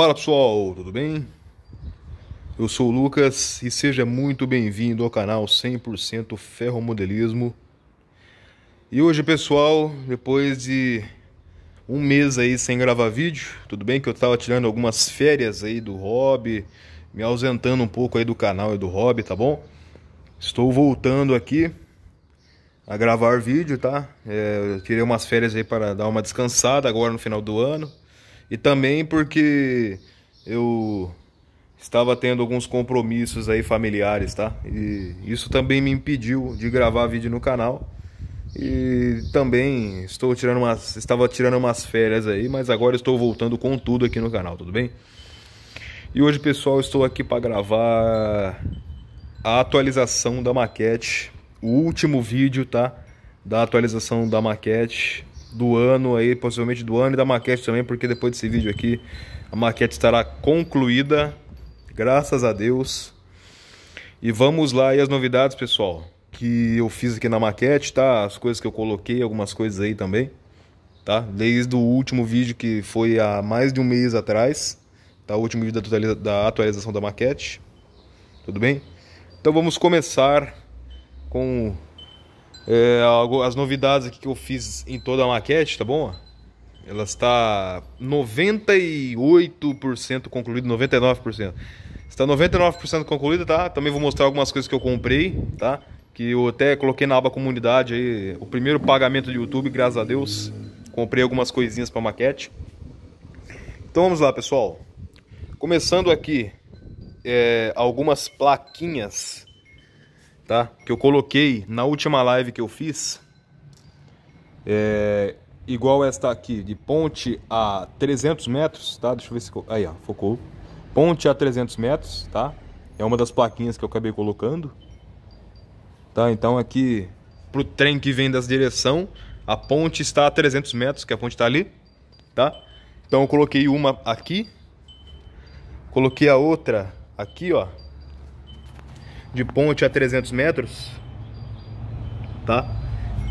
Fala pessoal, tudo bem? Eu sou o Lucas e seja muito bem-vindo ao canal 100% Ferromodelismo. E hoje, pessoal, depois de um mês aí sem gravar vídeo, tudo bem que eu tava tirando algumas férias aí do hobby, me ausentando um pouco aí do canal e do hobby, tá bom? Estou voltando aqui a gravar vídeo, tá? É, eu tirei umas férias aí para dar uma descansada agora no final do ano. E também porque eu estava tendo alguns compromissos aí familiares, tá? E isso também me impediu de gravar vídeo no canal. E também estou tirando umas, estava tirando umas férias aí, mas agora estou voltando com tudo aqui no canal, tudo bem? E hoje, pessoal, estou aqui para gravar a atualização da maquete, o último vídeo, tá? Da atualização da maquete do ano aí, possivelmente do ano e da maquete também, porque depois desse vídeo aqui a maquete estará concluída, graças a Deus. E vamos lá aí as novidades, pessoal, que eu fiz aqui na maquete, tá? As coisas que eu coloquei, algumas coisas aí também, tá? Desde o último vídeo que foi há mais de um mês atrás, tá? O último vídeo da atualização da maquete, tudo bem? Então vamos começar com é, as novidades aqui que eu fiz em toda a maquete, tá bom? Ela está 98% concluída, 99%. Está 99% concluída, tá? Também vou mostrar algumas coisas que eu comprei, tá? Que eu até coloquei na aba comunidade aí, o primeiro pagamento do YouTube, graças a Deus. Comprei algumas coisinhas para maquete. Então vamos lá, pessoal. Começando aqui, é, algumas plaquinhas tá? Que eu coloquei na última live que eu fiz. É, igual esta aqui, de ponte a 300 metros, tá? Deixa eu ver se... Aí, ó, focou. Ponte a 300 metros, tá? É uma das plaquinhas que eu acabei colocando. Tá? Então aqui, pro trem que vem das direção, a ponte está a 300 metros, que a ponte está ali, tá? Então eu coloquei uma aqui. Coloquei a outra aqui, ó de ponte a 300 metros, tá?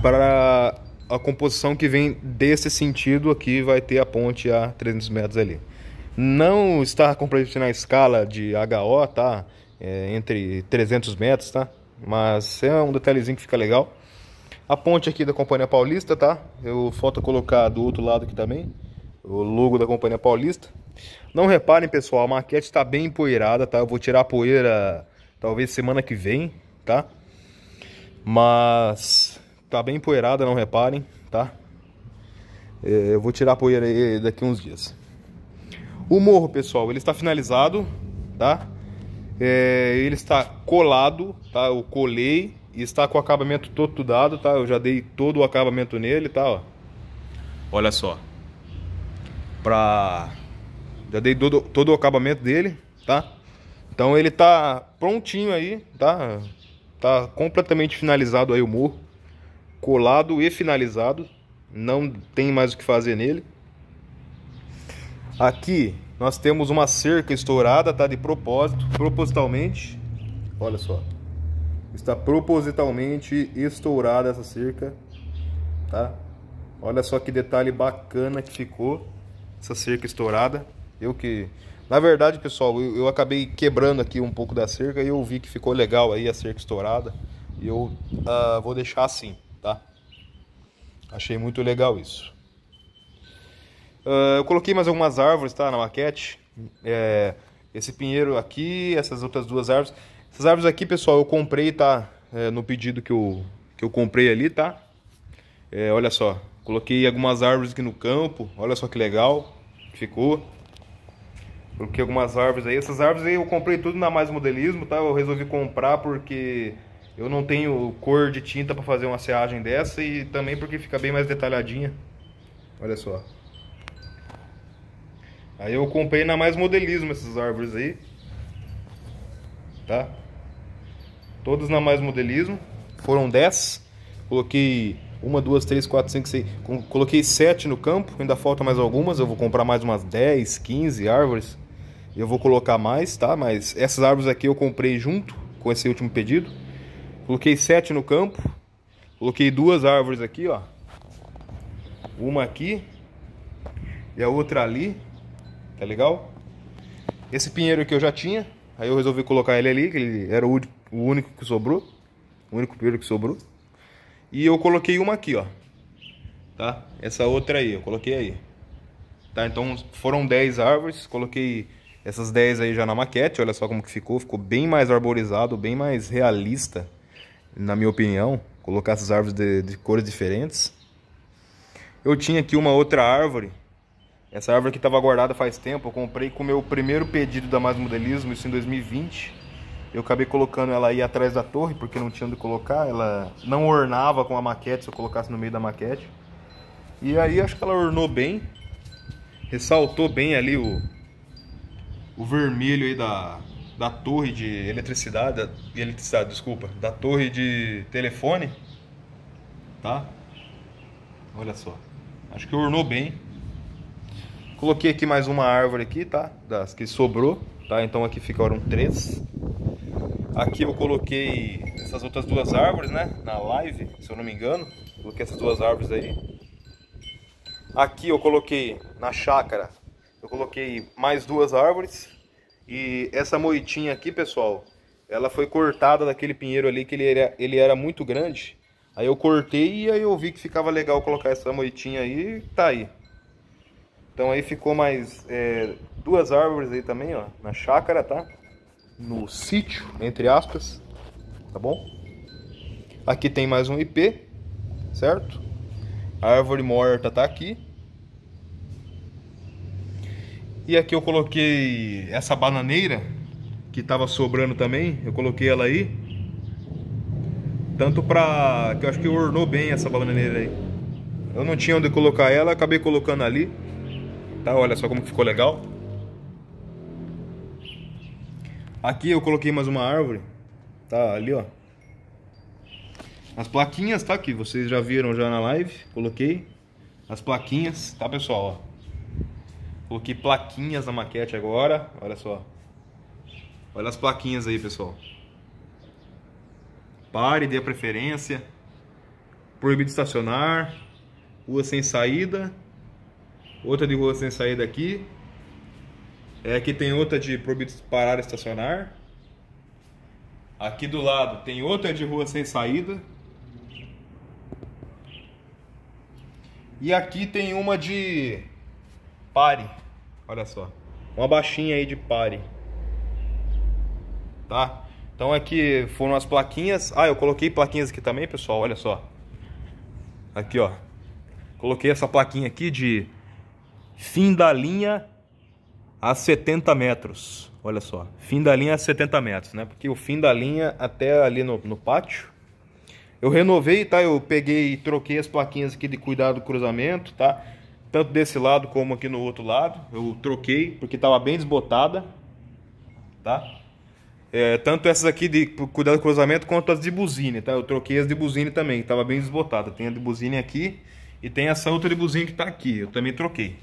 Para a composição que vem desse sentido aqui vai ter a ponte a 300 metros ali. Não está completamente na escala de HO, tá? É, entre 300 metros, tá? Mas é um detalhezinho que fica legal. A ponte aqui da Companhia Paulista, tá? Eu falta colocar do outro lado aqui também. O logo da Companhia Paulista. Não reparem, pessoal, a maquete está bem empoeirada, tá? Eu vou tirar a poeira talvez semana que vem, tá? Mas tá bem empoeirada, não reparem, tá? É, eu vou tirar a poeira aí daqui uns dias. O morro, pessoal, ele está finalizado, tá? É, ele está colado, tá? Eu colei e está com o acabamento todo dado, tá? Eu já dei todo o acabamento nele, tá? Ó. Olha só. Pra... Já dei todo, todo o acabamento dele, tá? Então ele tá prontinho aí, tá? Tá completamente finalizado aí o morro. Colado e finalizado. Não tem mais o que fazer nele. Aqui nós temos uma cerca estourada, tá? De propósito, propositalmente. Olha só. Está propositalmente estourada essa cerca, tá? Olha só que detalhe bacana que ficou essa cerca estourada. Eu que na verdade, pessoal, eu, eu, acabei quebrando aqui um pouco da cerca e eu vi que ficou legal aí a cerca estourada. E eu uh, vou deixar assim, tá? Achei muito legal isso. Uh, eu coloquei mais algumas árvores, tá? Na maquete. É, esse pinheiro aqui, essas outras duas árvores. Essas árvores aqui, pessoal, eu comprei, tá? É, no pedido que eu, que eu comprei ali, tá? É, olha só. Coloquei algumas árvores aqui no campo. Olha só que legal. Ficou. Coloquei algumas árvores aí. Essas árvores aí eu comprei tudo na Mais Modelismo, tá? Eu resolvi comprar porque eu não tenho cor de tinta para fazer uma serragem dessa e também porque fica bem mais detalhadinha. Olha só. Aí eu comprei na Mais Modelismo essas árvores aí. Tá? Todas na Mais Modelismo. Foram 10. Coloquei uma, duas, três, quatro, cinco, seis. Coloquei sete no campo. Ainda falta mais algumas. Eu vou comprar mais umas 10, 15 árvores. Eu vou colocar mais, tá? Mas essas árvores aqui eu comprei junto com esse último pedido. Coloquei sete no campo. Coloquei duas árvores aqui, ó. Uma aqui e a outra ali. Tá legal? Esse pinheiro aqui eu já tinha, aí eu resolvi colocar ele ali, que ele era o único que sobrou. O único pinheiro que sobrou. E eu coloquei uma aqui, ó. Tá? Essa outra aí, eu coloquei aí. Tá? Então foram 10 árvores, coloquei essas 10 aí já na maquete, olha só como que ficou. Ficou bem mais arborizado, bem mais realista, na minha opinião. Colocar essas árvores de, de cores diferentes. Eu tinha aqui uma outra árvore. Essa árvore aqui estava guardada faz tempo. Eu comprei com o meu primeiro pedido da Mais Modelismo, isso em 2020. Eu acabei colocando ela aí atrás da torre, porque não tinha onde colocar. Ela não ornava com a maquete se eu colocasse no meio da maquete. E aí acho que ela ornou bem. Ressaltou bem ali o, o vermelho aí da, da torre de eletricidade, de eletricidade, desculpa, da torre de telefone, tá? Olha só, acho que ornou bem. Coloquei aqui mais uma árvore aqui, tá? Das que sobrou, tá? Então aqui ficaram três. Aqui eu coloquei essas outras duas árvores, né? Na live, se eu não me engano. Coloquei essas duas árvores aí. Aqui eu coloquei na chácara, eu coloquei mais duas árvores. E essa moitinha aqui, pessoal, ela foi cortada daquele pinheiro ali que ele era, ele era muito grande. Aí eu cortei e aí eu vi que ficava legal colocar essa moitinha aí e tá aí. Então aí ficou mais é, duas árvores aí também, ó, na chácara, tá? No sítio, entre aspas, tá bom? Aqui tem mais um IP, certo? A árvore morta tá aqui. E aqui eu coloquei essa bananeira que tava sobrando também, eu coloquei ela aí. Tanto pra... que eu acho que ornou bem essa bananeira aí. Eu não tinha onde colocar ela, acabei colocando ali. Tá, olha só como ficou legal. Aqui eu coloquei mais uma árvore. Tá, ali ó. As plaquinhas, tá? Que vocês já viram já na live. Coloquei as plaquinhas, tá pessoal? Ó. Coloquei plaquinhas na maquete agora. Olha só. Olha as plaquinhas aí, pessoal. Pare, dê a preferência. Proibido estacionar. Rua sem saída. Outra de rua sem saída aqui. É, aqui tem outra de proibido parar e estacionar. Aqui do lado tem outra de rua sem saída. E aqui tem uma de pare. Olha só. Uma baixinha aí de pare. Tá? Então aqui foram as plaquinhas. Ah, eu coloquei plaquinhas aqui também, pessoal. Olha só. Aqui, ó. Coloquei essa plaquinha aqui de fim da linha a 70 metros. Olha só. Fim da linha a 70 metros, né? Porque o fim da linha até ali no, no pátio. Eu renovei, tá? Eu peguei e troquei as plaquinhas aqui de cuidado do cruzamento, tá? Tanto desse lado como aqui no outro lado. Eu troquei porque estava bem desbotada, tá? É, tanto essas aqui de cuidar do cruzamento quanto as de buzine, tá? Eu troquei as de buzine também, estava bem desbotada. Tem a de buzine aqui e tem essa outra de buzine que está aqui. Eu também troquei,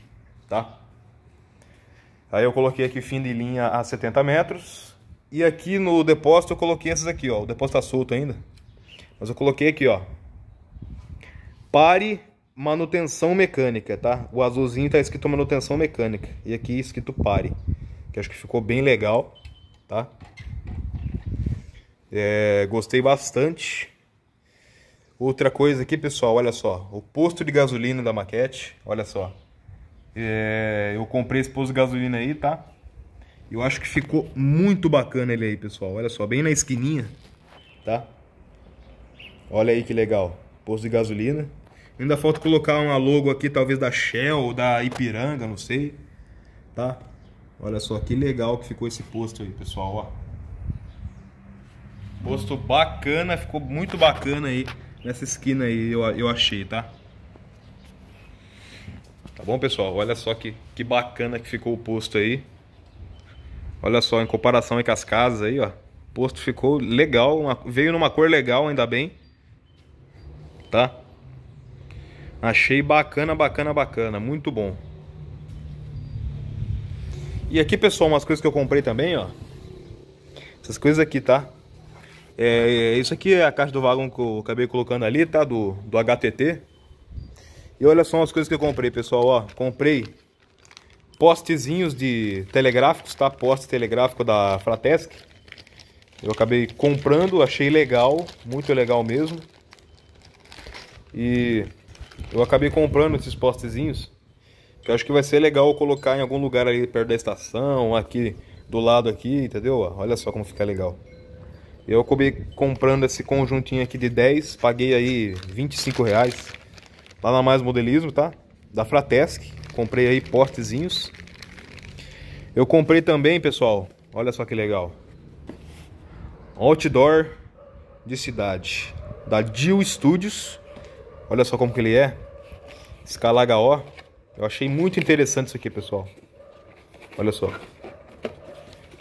tá? Aí eu coloquei aqui fim de linha a 70 metros. E aqui no depósito eu coloquei essas aqui, ó. O depósito está solto ainda. Mas eu coloquei aqui, ó. Pare manutenção mecânica, tá? O azulzinho tá escrito manutenção mecânica e aqui escrito pare, que acho que ficou bem legal, tá? É, gostei bastante. Outra coisa aqui, pessoal, olha só, o posto de gasolina da maquete, olha só. É, eu comprei esse posto de gasolina aí, tá? Eu acho que ficou muito bacana ele aí, pessoal. Olha só, bem na esquininha, tá? Olha aí que legal. Posto de gasolina. Ainda falta colocar uma logo aqui, talvez da Shell ou da Ipiranga, não sei. Tá? Olha só que legal que ficou esse posto aí, pessoal, ó. Posto bacana, ficou muito bacana aí nessa esquina aí, eu, eu achei, tá? Tá bom, pessoal? Olha só que, que bacana que ficou o posto aí. Olha só, em comparação com as casas aí, ó. O posto ficou legal, uma, veio numa cor legal, ainda bem. Tá? Achei bacana, bacana, bacana. Muito bom. E aqui, pessoal, umas coisas que eu comprei também, ó. Essas coisas aqui, tá? É, isso aqui é a caixa do vagão que eu acabei colocando ali, tá? Do, do HTT. E olha só as coisas que eu comprei, pessoal, ó. Comprei postezinhos de telegráficos, tá? Poste telegráfico da Fratesc. Eu acabei comprando, achei legal, muito legal mesmo. E eu acabei comprando esses postezinhos, que eu acho que vai ser legal colocar em algum lugar ali perto da estação, aqui do lado aqui, entendeu? Olha só como fica legal. Eu acabei comprando esse conjuntinho aqui de 10, paguei aí 25 reais. Lá na Mais Modelismo, tá? Da Fratesc. Comprei aí portezinhos. Eu comprei também, pessoal, olha só que legal. Outdoor de cidade. Da Dio Studios. Olha só como que ele é. Escala HO. Eu achei muito interessante isso aqui, pessoal. Olha só.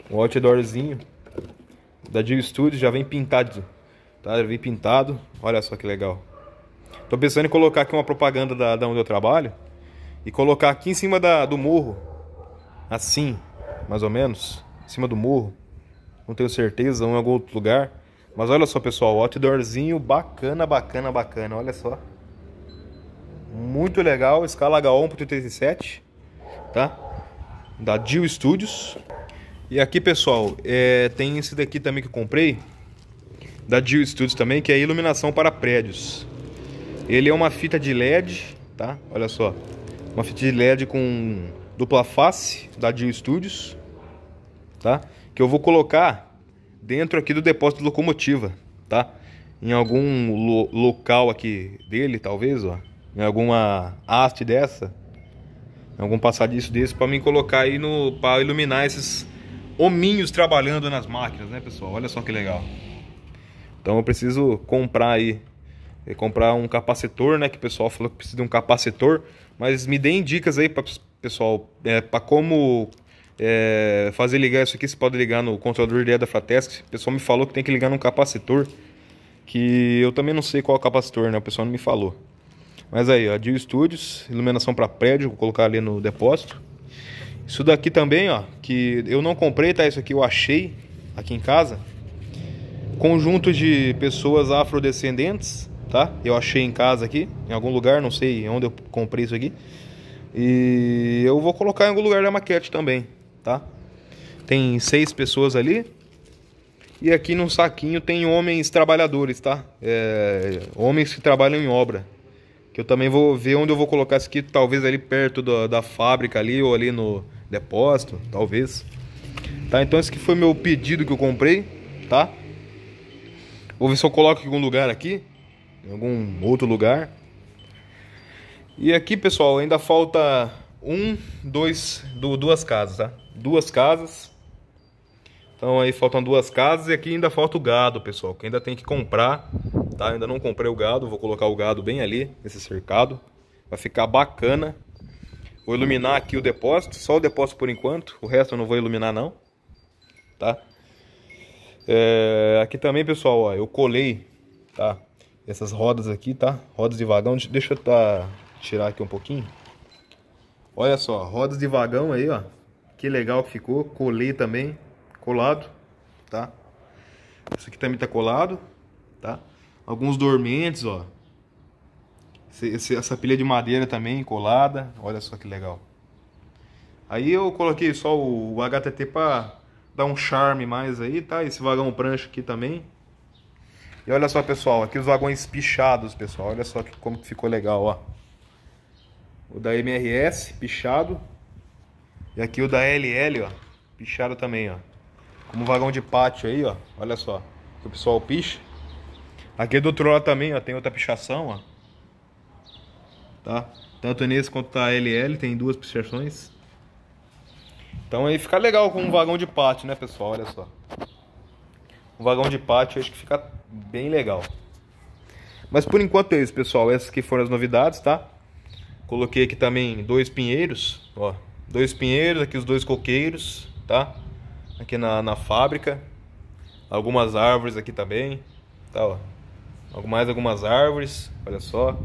Um outdoorzinho da Dio Studios já vem pintado, tá? Já vem pintado. Olha só que legal. Tô pensando em colocar aqui uma propaganda da, da onde eu trabalho e colocar aqui em cima da, do morro, assim, mais ou menos, em cima do morro. Não tenho certeza, em algum outro lugar. Mas olha só, pessoal, outdoorzinho bacana, bacana, bacana. Olha só. Muito legal, escala H1.37, tá? Da Dio Studios. E aqui, pessoal, é, tem esse daqui também que eu comprei, da Dio Studios também, que é iluminação para prédios. Ele é uma fita de LED, tá? Olha só. Uma fita de LED com dupla face da Dio Studios, tá? Que eu vou colocar dentro aqui do depósito de locomotiva, tá? Em algum lo local aqui dele, talvez, ó. Em alguma haste dessa, em algum passadiço desse, para mim colocar aí no para iluminar esses hominhos trabalhando nas máquinas, né, pessoal? Olha só que legal. Então eu preciso comprar aí, eh, comprar um capacitor, né? Que o pessoal falou que precisa de um capacitor, mas me deem dicas aí, pra, pessoal, é, para como é, fazer ligar isso aqui. Você pode ligar no controlador de da Fratesc. O pessoal me falou que tem que ligar num capacitor, que eu também não sei qual é o capacitor, né? O pessoal não me falou. Mas aí, ó, Dio Studios, iluminação para prédio, vou colocar ali no depósito. Isso daqui também, ó, que eu não comprei, tá? Isso aqui eu achei aqui em casa. Conjunto de pessoas afrodescendentes, tá? Eu achei em casa aqui, em algum lugar, não sei onde eu comprei isso aqui. E eu vou colocar em algum lugar da maquete também, tá? Tem seis pessoas ali. E aqui no saquinho tem homens trabalhadores, tá? É, homens que trabalham em obra. Que eu também vou ver onde eu vou colocar isso aqui, talvez ali perto do, da fábrica ali, ou ali no, depósito, talvez. Tá, então esse aqui foi meu pedido que eu comprei, tá? Vou ver se eu coloco em algum lugar aqui, em algum outro lugar. E aqui, pessoal, ainda falta um, dois, duas casas, tá? Duas casas. Então aí faltam duas casas e aqui ainda falta o gado, pessoal, que ainda tem que comprar, tá? Ainda não comprei o gado, vou colocar o gado bem ali, nesse cercado. Vai ficar bacana. Vou iluminar aqui o depósito, só o depósito por enquanto, o resto eu não vou iluminar não, tá? É, aqui também, pessoal, ó, eu colei, tá? Essas rodas aqui, tá? Rodas de vagão, deixa eu tá, tirar aqui um pouquinho. Olha só, rodas de vagão aí, ó. Que legal que ficou, colei também, colado, tá? Isso aqui também tá colado, tá? Alguns dormentes, ó. Essa pilha de madeira também colada, olha só que legal. Aí eu coloquei só o, o HTT para dar um charme mais aí, tá? Esse vagão prancha aqui também. E olha só, pessoal, aqui os vagões pichados, pessoal. Olha só que, como que ficou legal, ó. O da MRS, pichado. E aqui o da LL, ó, pichado também, ó. Como vagão de pátio aí, ó. Olha só, que o pessoal picha. Aqui do outro lado também, ó, tem outra pichação, ó tá? Tanto nesse quanto na LL, tem duas pichações. Então aí fica legal com um vagão de pátio, né, pessoal? Olha só. Um vagão de pátio, acho que fica bem legal. Mas por enquanto é isso, pessoal. Essas que foram as novidades, tá? Coloquei aqui também dois pinheiros, ó. Dois pinheiros, aqui os dois coqueiros, tá? Aqui na, na fábrica. Algumas árvores aqui também, tá, ó. Mais algumas árvores, olha só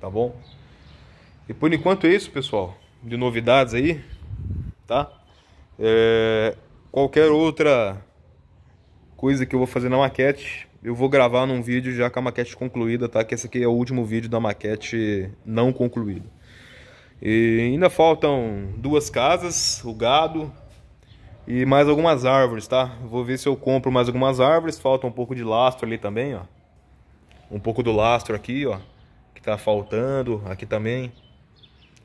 tá bom? E por enquanto é isso, pessoal, de novidades aí, tá? É, qualquer outra coisa que eu vou fazer na maquete, eu vou gravar num vídeo já com a maquete concluída, tá? Que esse aqui é o último vídeo da maquete não concluída. E ainda faltam duas casas, o gado e mais algumas árvores, tá? Vou ver se eu compro mais algumas árvores. Falta um pouco de lastro ali também, ó. Um pouco do lastro aqui, ó. Que tá faltando. Aqui também.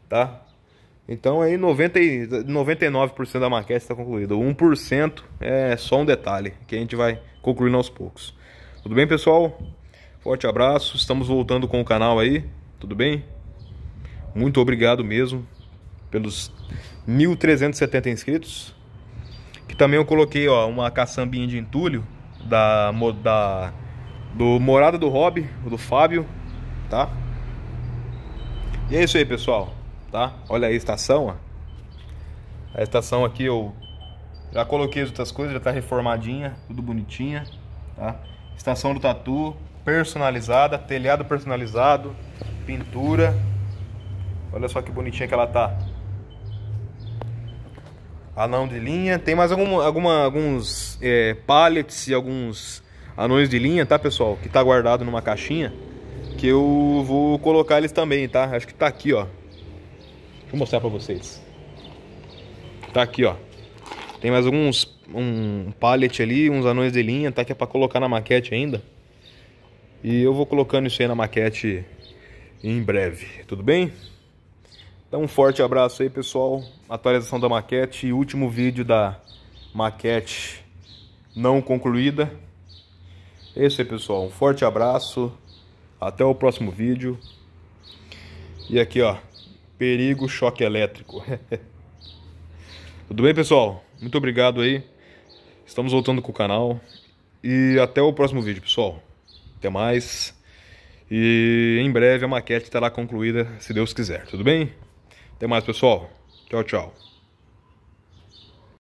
Tá? Então aí 90 e, 99% da maquete está concluída. 1% é só um detalhe que a gente vai concluindo aos poucos. Tudo bem, pessoal? Forte abraço. Estamos voltando com o canal aí. Tudo bem? Muito obrigado mesmo pelos 1.370 inscritos. Que também eu coloquei ó, uma caçambinha de entulho da, da, do Morada do Hobby, do Fábio, tá? E é isso aí, pessoal, tá? Olha aí a estação, ó. A estação aqui eu já coloquei as outras coisas, já tá reformadinha, tudo bonitinha, tá? Estação do tatu, personalizada, telhado personalizado, pintura. Olha só que bonitinha que ela tá anão de linha. Tem mais algum, alguma, alguns é, pallets e alguns anões de linha, tá, pessoal? Que tá guardado numa caixinha. Que eu vou colocar eles também, tá? Acho que tá aqui, ó. Deixa eu mostrar pra vocês. Tá aqui, ó. Tem mais alguns... Um pallet ali, uns anões de linha, tá? Que é pra colocar na maquete ainda. E eu vou colocando isso aí na maquete em breve. Tudo bem? Então um forte abraço aí pessoal, atualização da maquete e último vídeo da maquete não concluída. É isso aí pessoal, um forte abraço, até o próximo vídeo. E aqui ó, perigo choque elétrico. Tudo bem pessoal? Muito obrigado aí, estamos voltando com o canal e até o próximo vídeo pessoal. Até mais. E em breve a maquete estará concluída, se Deus quiser. Tudo bem? Até mais, pessoal. Tchau, tchau.